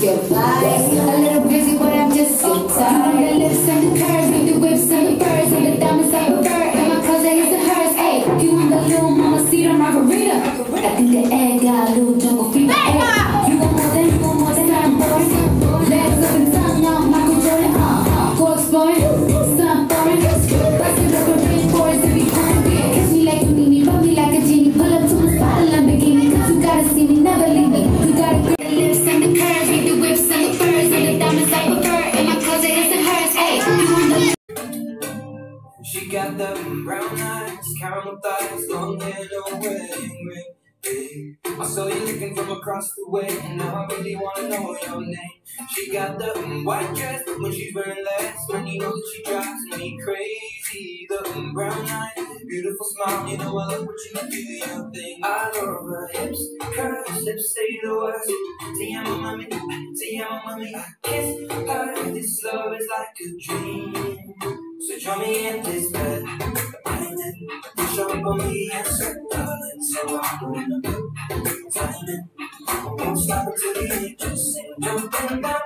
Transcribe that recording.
A little busy, but I'm just so tired. The lips and the curves, with the whips and the birds, and the diamonds I prefer. And my closet is a hers. Hey, you want the little mama cedar margarita? I think the egg got a little jungle fever. brown eyes, caramel thighs, long hair, no wedding ring. I saw you looking from across the way, and now I really wanna know your name. She got the white dress when she's wearing less, when you know that she drives me crazy. The brown eyes, beautiful smile, you know I love what you do, your thing. I love her hips, curves, lips say the words. Say I'm mummy, say I'm mummy. I kiss her, this love is like a dream. So draw me in this bed. So I'm gonna go timing. Won't stop until the edges. Jumping down.